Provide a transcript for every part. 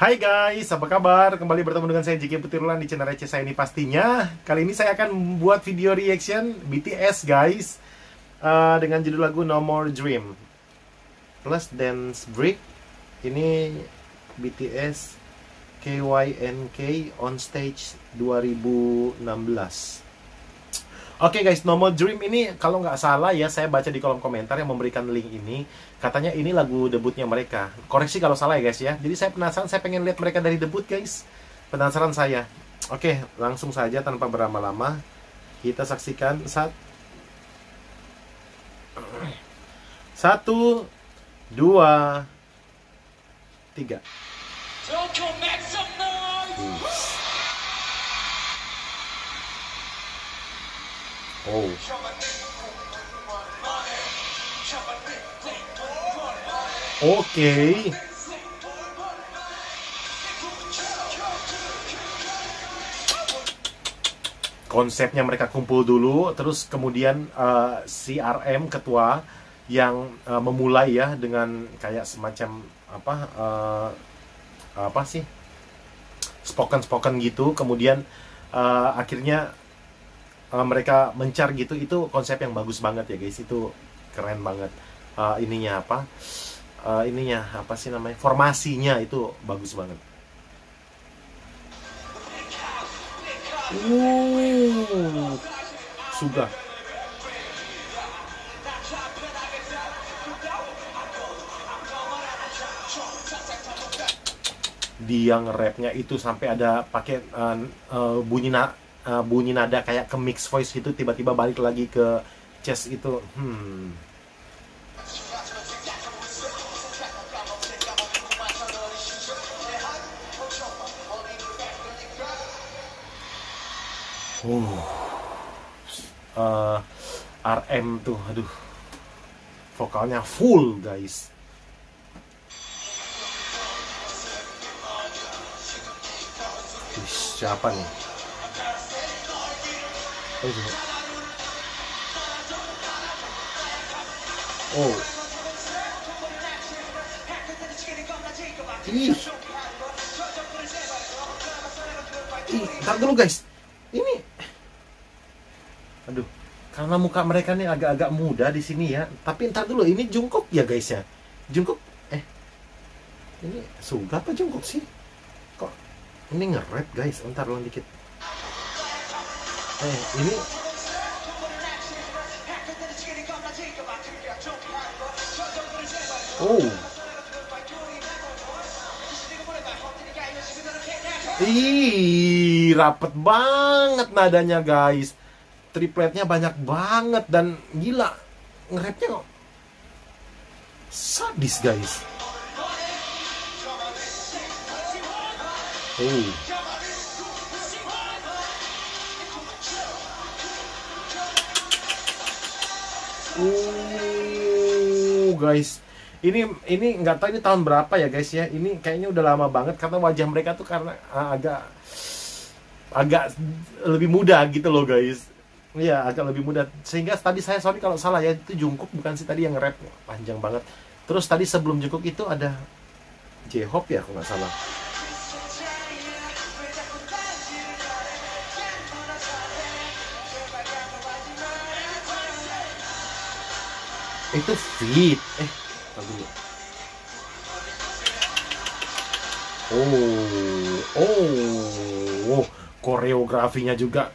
Hai guys, apa kabar? Kembali bertemu dengan saya Jiki Putirulan di channel receh saya ini pastinya. Kali ini saya akan membuat video reaction BTS guys. Uh, Dengan judul lagu No More Dream. Plus Dance Break. Ini BTS KYNK on stage 2016 Oke okay guys, No More Dream ini kalau nggak salah ya saya baca di kolom komentar yang memberikan link ini katanya ini lagu debutnya mereka. Koreksi kalau salah ya guys ya. Jadi saya penasaran, saya pengen lihat mereka dari debut guys. Penasaran saya. Oke, okay, langsung saja tanpa berlama-lama kita saksikan saat satu dua tiga. Oh. Oke. Konsepnya mereka kumpul dulu, terus kemudian uh, si RM ketua yang uh, memulai ya dengan kayak semacam apa uh, apa sih spoken spoken gitu, kemudian uh, akhirnya uh, mereka mencar gitu itu konsep yang bagus banget ya guys. Itu keren banget. Uh, ininya apa? Uh, ininya apa sih namanya? Formasinya itu bagus banget. Uh, sudah. Dia nge-rapnya itu sampai ada pakai uh, uh, bunyi na uh, bunyi nada kayak ke mix voice gitu tiba-tiba balik lagi ke chest itu. Hmm. Uh, uh, RM tuh aduh. Vokalnya full guys. Siapa nih Oh. Ih. Ih, ntar dulu guys. Ini Aduh, karena muka mereka nih agak-agak muda di sini ya. Tapi ntar dulu, ini Jungkook ya guys ya. Jungkook eh ini Suga apa Jungkook sih? Kok ini nge-rap guys? Ntar dulu dikit eh ini oh Ih, rapet banget nadanya guys. Tripletnya banyak banget dan gila ngerapnya kok sadis guys. Oh. Uh, guys. Ini ini nggak tahu ini tahun berapa ya guys ya. Ini kayaknya udah lama banget karena wajah mereka tuh karena uh, agak agak lebih muda gitu loh guys. Iya, agak lebih muda. Sehingga tadi saya sorry kalau salah ya, itu Jungkook bukan sih tadi yang rap panjang banget. Terus tadi sebelum Jungkook itu ada J-Hope ya kalau nggak salah. Itu fit eh dulu oh oh oh. Koreografinya juga.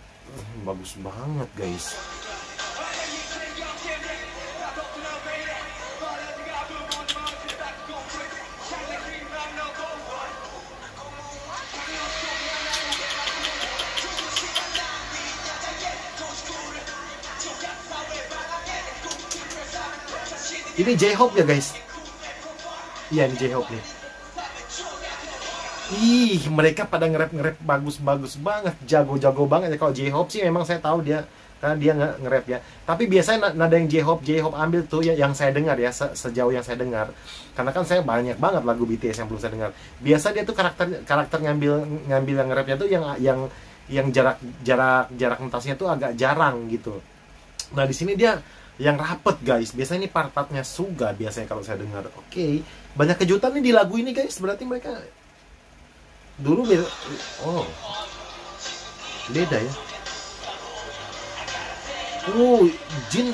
Bagus banget guys Ini J-Hope ya guys. Iya ini J-Hope nih. Ih, mereka pada nge-rap bagus-bagus banget, jago-jago banget ya. Kalau J-Hope sih memang saya tahu dia karena dia nge-rap ya. Tapi biasanya nada yang J-Hope, J-Hope ambil tuh ya yang saya dengar ya se sejauh yang saya dengar. Karena kan saya banyak banget lagu BTS yang belum saya dengar. Biasa dia tuh karakter karakter ngambil ngambil yang nge-rapnya tuh yang yang yang jarak jarak jarak notasinya tuh agak jarang gitu. Nah, di sini dia yang rapet guys biasanya ini part-partnya Suga biasanya kalau saya dengar oke okay. banyak kejutan nih di lagu ini guys berarti mereka dulu oh beda ya oh Jin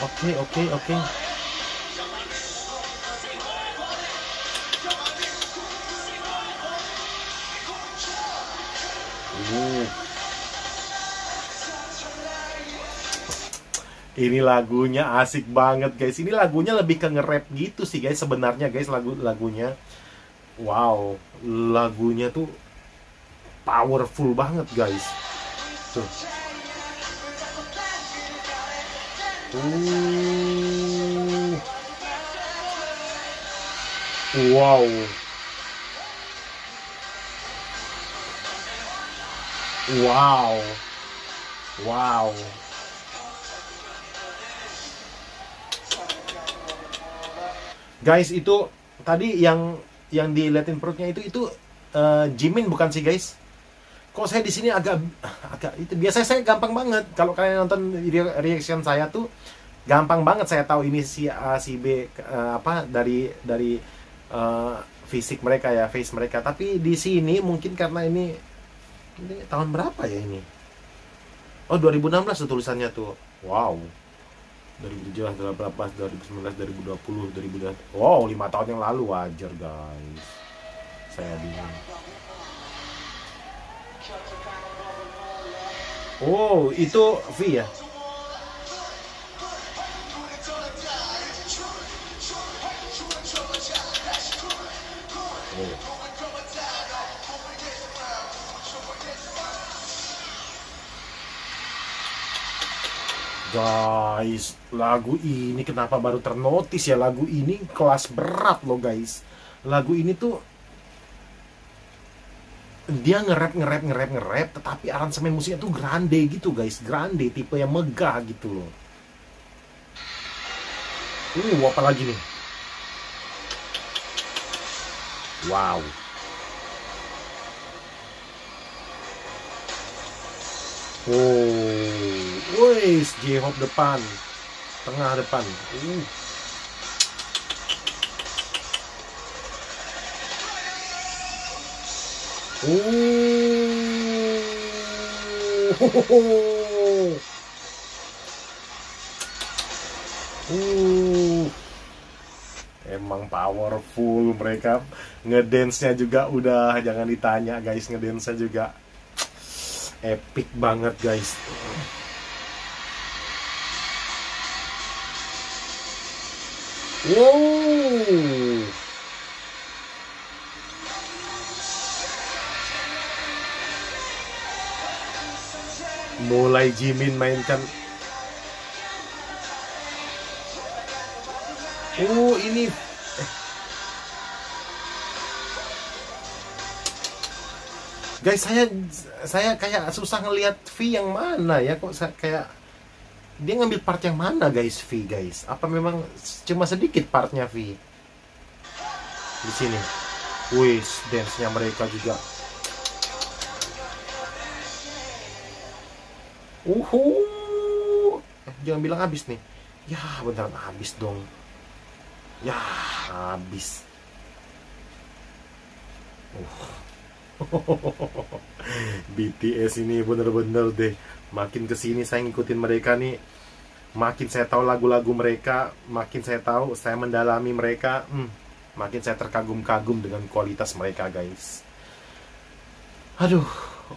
Oke, oke, oke. Uh. Ini lagunya asik banget guys. Ini lagunya lebih ke nge-rap gitu sih guys sebenarnya guys lagu lagunya. Wow, lagunya tuh powerful banget guys. Tuh. Uh. Wow. Wow. Wow. Guys, itu tadi yang yang diliatin perutnya itu itu uh, Jimin bukan sih, guys? Kok saya di sini agak agak itu biasanya saya gampang banget kalau kalian nonton reaction saya tuh gampang banget saya tahu ini si A si B uh, apa dari dari uh, fisik mereka ya, face mereka. Tapi di sini mungkin karena ini ini tahun berapa ya ini? Oh 2016 tuh tulisannya tuh. Wow. 2017, 2018, 2019, 2020, 2020. Wow, 5 tahun yang lalu wajar guys. Saya bingung. Oh, itu V ya? Guys, lagu ini kenapa baru ternotis ya? Lagu ini kelas berat loh guys. Lagu ini tuh dia nge-rap nge-rap nge-rap nge-rap tetapi aransemen musiknya tuh grande gitu guys, grande tipe yang megah gitu loh. Uh, apa lagi nih? Wow. Oh. Wes, J-Hop depan. Tengah depan. Uh. Uh. Uh. Emang powerful mereka ngedance-nya juga udah jangan ditanya guys ngedance-nya juga epic banget guys. Wow. Mulai Jimin mainkan. Oh ini. Guys saya saya kayak susah ngelihat V yang mana ya? Kok kayak dia ngambil part yang mana guys V guys? Apa memang cuma sedikit partnya V? Di sini. Wis dance nya mereka juga. Uhu. Eh, jangan bilang habis nih. Ya beneran habis dong. Ya habis. Uh. BTS ini bener-bener deh. Makin ke sini saya ngikutin mereka nih. Makin saya tahu lagu-lagu mereka makin saya tahu saya mendalami mereka hmm, makin saya terkagum-kagum dengan kualitas mereka guys. Aduh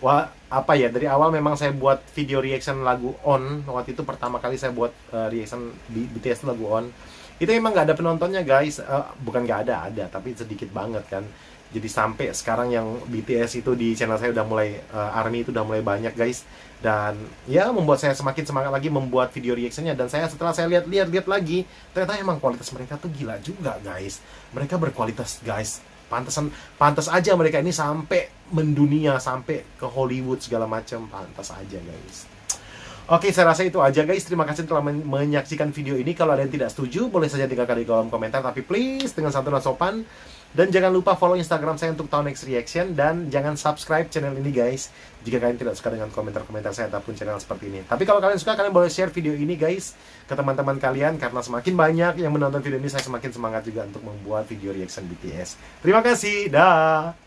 wah apa ya? Dari awal memang saya buat video reaction lagu on. Waktu itu pertama kali saya buat uh, reaction BTS lagu on. Itu emang nggak ada penontonnya guys. Uh, bukan nggak ada ada tapi sedikit banget kan jadi sampai sekarang yang BTS itu di channel saya udah mulai uh, ARMY itu udah mulai banyak guys dan ya membuat saya semakin semangat lagi membuat video reactionnya dan saya setelah saya lihat-lihat lihat lagi ternyata emang kualitas mereka tuh gila juga guys mereka berkualitas guys pantasan pantas aja mereka ini sampai mendunia sampai ke Hollywood segala macam pantas aja guys Oke, saya rasa itu aja guys. Terima kasih telah men menyaksikan video ini. Kalau ada yang tidak setuju, boleh saja tinggalkan di kolom komentar. Tapi please, dengan satu dan sopan. Dan jangan lupa follow Instagram saya untuk tahu next reaction. Dan jangan subscribe channel ini guys. Jika kalian tidak suka dengan komentar-komentar saya ataupun channel seperti ini. Tapi kalau kalian suka, kalian boleh share video ini guys ke teman-teman kalian. Karena semakin banyak yang menonton video ini, saya semakin semangat juga untuk membuat video reaction BTS. Terima kasih. Dah.